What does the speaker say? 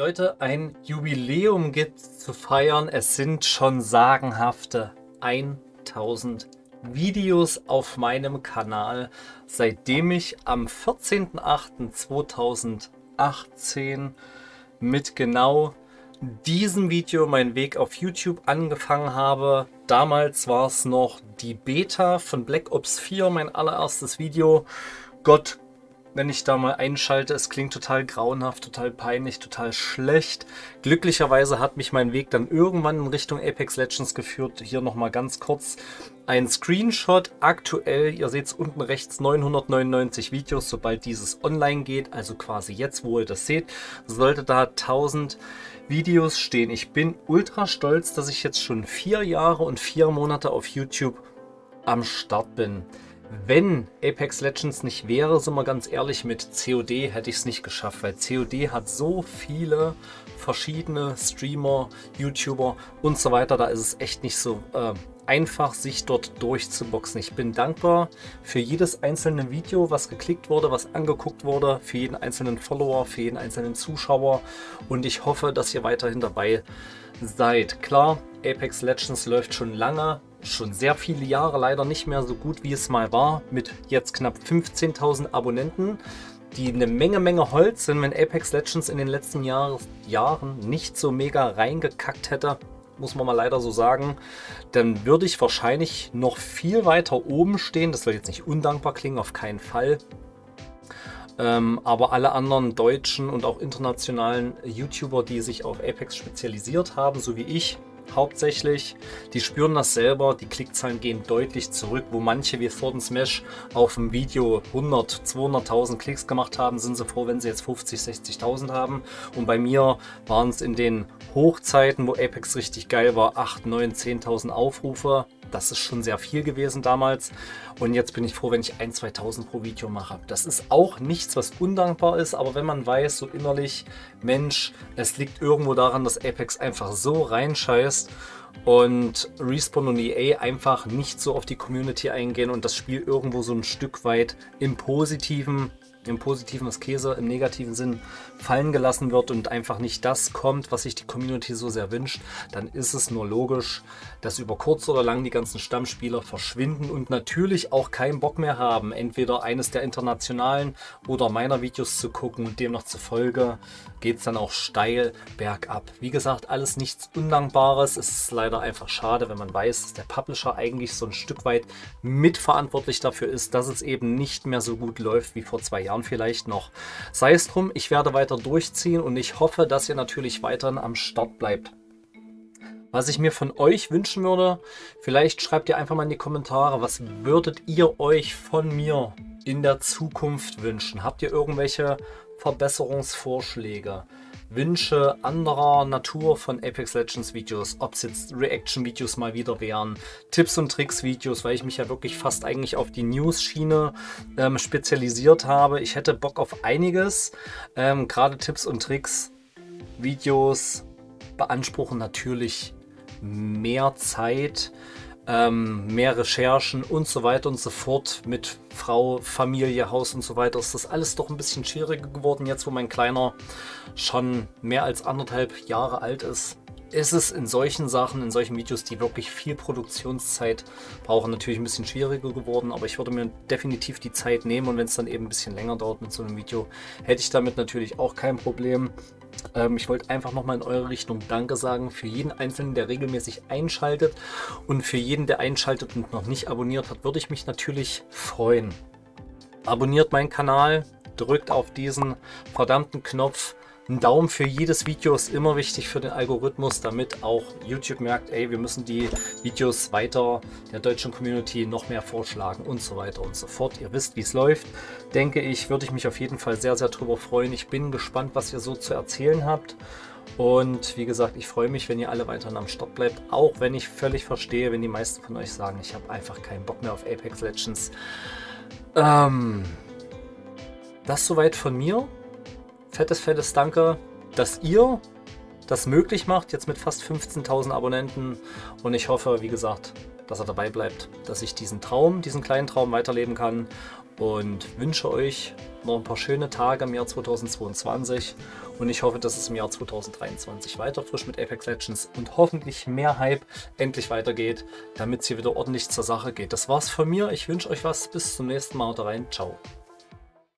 Leute, ein Jubiläum gibt zu feiern. Es sind schon sagenhafte 1000 Videos auf meinem Kanal, seitdem ich am 14.08.2018 mit genau diesem Video meinen Weg auf YouTube angefangen habe. Damals war es noch die Beta von Black Ops 4, mein allererstes Video. Gott wenn ich da mal einschalte. Es klingt total grauenhaft, total peinlich, total schlecht. Glücklicherweise hat mich mein Weg dann irgendwann in Richtung Apex Legends geführt. Hier nochmal ganz kurz ein Screenshot. Aktuell, ihr seht es unten rechts, 999 Videos. Sobald dieses online geht, also quasi jetzt, wo ihr das seht, sollte da 1000 Videos stehen. Ich bin ultra stolz, dass ich jetzt schon vier Jahre und vier Monate auf YouTube am Start bin. Wenn Apex Legends nicht wäre, sind wir ganz ehrlich, mit COD hätte ich es nicht geschafft, weil COD hat so viele verschiedene Streamer, YouTuber und so weiter. Da ist es echt nicht so äh, einfach, sich dort durchzuboxen. Ich bin dankbar für jedes einzelne Video, was geklickt wurde, was angeguckt wurde, für jeden einzelnen Follower, für jeden einzelnen Zuschauer und ich hoffe, dass ihr weiterhin dabei seid. Klar, Apex Legends läuft schon lange, schon sehr viele Jahre leider nicht mehr so gut, wie es mal war, mit jetzt knapp 15.000 Abonnenten, die eine Menge, Menge Holz sind. Wenn Apex Legends in den letzten Jahr, Jahren nicht so mega reingekackt hätte, muss man mal leider so sagen, dann würde ich wahrscheinlich noch viel weiter oben stehen. Das soll jetzt nicht undankbar klingen, auf keinen Fall. Ähm, aber alle anderen deutschen und auch internationalen YouTuber, die sich auf Apex spezialisiert haben, so wie ich, hauptsächlich. Die spüren das selber, die Klickzahlen gehen deutlich zurück. Wo manche wie Thornton Smash auf dem Video 100, 200.000 Klicks gemacht haben, sind sie froh, wenn sie jetzt 50, 60.000 haben. Und bei mir waren es in den Hochzeiten, wo Apex richtig geil war, 8, 9, 10.000 Aufrufe. Das ist schon sehr viel gewesen damals. Und jetzt bin ich froh, wenn ich 1, 2.000 pro Video mache. Das ist auch nichts, was undankbar ist, aber wenn man weiß, so innerlich, Mensch, es liegt irgendwo daran, dass Apex einfach so reinscheißt und Respawn und EA einfach nicht so auf die Community eingehen und das Spiel irgendwo so ein Stück weit im Positiven im positiven das Käse, im negativen Sinn fallen gelassen wird und einfach nicht das kommt, was sich die Community so sehr wünscht, dann ist es nur logisch, dass über kurz oder lang die ganzen Stammspieler verschwinden und natürlich auch keinen Bock mehr haben, entweder eines der internationalen oder meiner Videos zu gucken und demnach zufolge geht es dann auch steil bergab. Wie gesagt, alles nichts Undankbares. Es ist leider einfach schade, wenn man weiß, dass der Publisher eigentlich so ein Stück weit mitverantwortlich dafür ist, dass es eben nicht mehr so gut läuft wie vor zwei Jahren vielleicht noch. Sei es drum, ich werde weiter durchziehen und ich hoffe, dass ihr natürlich weiterhin am Start bleibt. Was ich mir von euch wünschen würde, vielleicht schreibt ihr einfach mal in die Kommentare, was würdet ihr euch von mir in der Zukunft wünschen? Habt ihr irgendwelche Verbesserungsvorschläge, Wünsche anderer Natur von Apex Legends Videos, ob es jetzt Reaction Videos mal wieder wären, Tipps und Tricks Videos, weil ich mich ja wirklich fast eigentlich auf die News-Schiene ähm, spezialisiert habe. Ich hätte Bock auf einiges, ähm, gerade Tipps und Tricks Videos beanspruchen natürlich mehr Zeit ähm, mehr Recherchen und so weiter und so fort mit Frau, Familie, Haus und so weiter, ist das alles doch ein bisschen schwieriger geworden, jetzt wo mein Kleiner schon mehr als anderthalb Jahre alt ist. Ist es in solchen Sachen, in solchen Videos, die wirklich viel Produktionszeit brauchen, natürlich ein bisschen schwieriger geworden, aber ich würde mir definitiv die Zeit nehmen und wenn es dann eben ein bisschen länger dauert mit so einem Video, hätte ich damit natürlich auch kein Problem. Ähm, ich wollte einfach nochmal in eure Richtung Danke sagen für jeden Einzelnen, der regelmäßig einschaltet. Und für jeden, der einschaltet und noch nicht abonniert hat, würde ich mich natürlich freuen. Abonniert meinen Kanal, drückt auf diesen verdammten Knopf ein Daumen für jedes Video ist immer wichtig für den Algorithmus, damit auch YouTube merkt, ey, wir müssen die Videos weiter der deutschen Community noch mehr vorschlagen und so weiter und so fort. Ihr wisst, wie es läuft. Denke ich, würde ich mich auf jeden Fall sehr, sehr drüber freuen. Ich bin gespannt, was ihr so zu erzählen habt. Und wie gesagt, ich freue mich, wenn ihr alle weiterhin am Start bleibt, auch wenn ich völlig verstehe, wenn die meisten von euch sagen, ich habe einfach keinen Bock mehr auf Apex Legends. Ähm, das soweit von mir fettes, fettes Danke, dass ihr das möglich macht, jetzt mit fast 15.000 Abonnenten. Und ich hoffe, wie gesagt, dass er dabei bleibt, dass ich diesen Traum, diesen kleinen Traum weiterleben kann und wünsche euch noch ein paar schöne Tage im Jahr 2022 und ich hoffe, dass es im Jahr 2023 weiter frisch mit Apex Legends und hoffentlich mehr Hype endlich weitergeht, damit es hier wieder ordentlich zur Sache geht. Das war's von mir. Ich wünsche euch was. Bis zum nächsten Mal. Haut rein. Ciao.